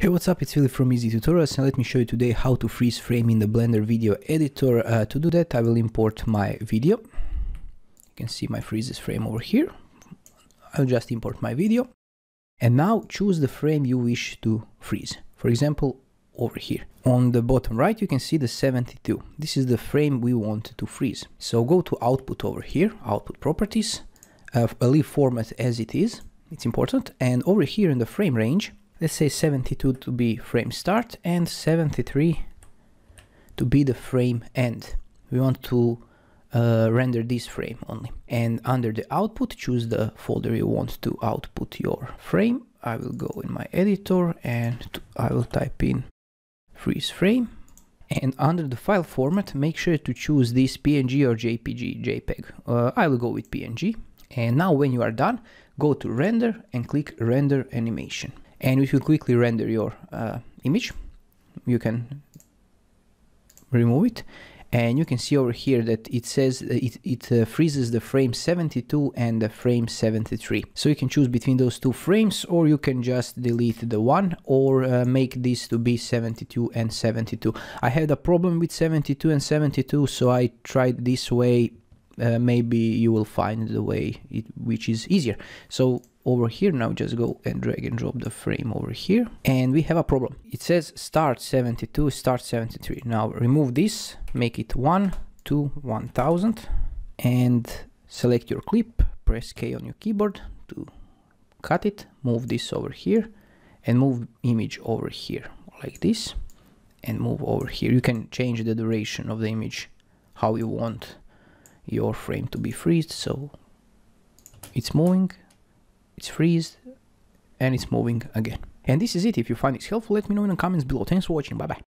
Hey what's up it's Filip from Easy Tutorials and let me show you today how to freeze frame in the Blender video editor. Uh, to do that I will import my video. You can see my freezes frame over here. I'll just import my video. And now choose the frame you wish to freeze. For example over here. On the bottom right you can see the 72. This is the frame we want to freeze. So go to output over here, output properties, uh, leave format as it is, it's important. And over here in the frame range let's say 72 to be frame start and 73 to be the frame end. We want to uh, render this frame only. And under the output, choose the folder you want to output your frame. I will go in my editor and I will type in freeze frame. And under the file format, make sure to choose this PNG or JPG, JPEG. Uh, I will go with PNG. And now when you are done, go to render and click render animation and if you quickly render your uh, image you can remove it. And you can see over here that it says it, it uh, freezes the frame 72 and the frame 73 so you can choose between those two frames or you can just delete the one or uh, make this to be 72 and 72 i had a problem with 72 and 72 so i tried this way uh, maybe you will find the way it, which is easier. So over here now just go and drag and drop the frame over here. And we have a problem. It says start 72 start 73 now remove this make it 1 to 1000 and select your clip press k on your keyboard to cut it. Move this over here and move image over here like this and move over here. You can change the duration of the image how you want your frame to be freezed so it's moving it's freezed and it's moving again. And this is it. If you find this helpful let me know in the comments below. Thanks for watching. Bye bye